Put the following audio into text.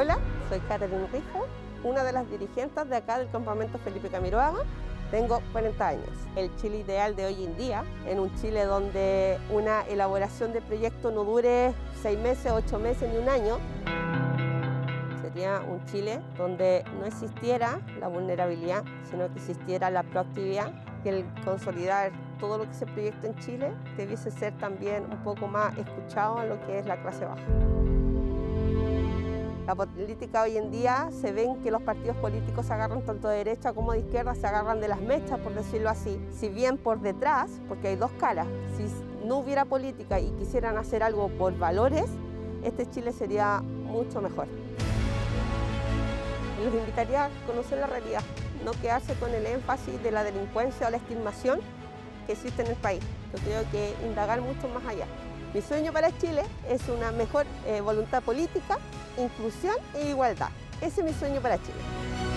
Hola, soy Catherine Rifo, una de las dirigentes de acá del campamento Felipe Camiroaga. Tengo 40 años. El Chile ideal de hoy en día, en un Chile donde una elaboración de proyecto no dure 6 meses, 8 meses ni un año, sería un Chile donde no existiera la vulnerabilidad, sino que existiera la proactividad y el consolidar todo lo que se proyecta en Chile debiese ser también un poco más escuchado en lo que es la clase baja. La política hoy en día se ven que los partidos políticos se agarran tanto de derecha como de izquierda, se agarran de las mechas, por decirlo así. Si bien por detrás, porque hay dos caras, si no hubiera política y quisieran hacer algo por valores, este Chile sería mucho mejor. Les invitaría a conocer la realidad, no quedarse con el énfasis de la delincuencia o la estimación que existe en el país. Yo creo que indagar mucho más allá. Mi sueño para Chile es una mejor eh, voluntad política, inclusión e igualdad. Ese es mi sueño para Chile.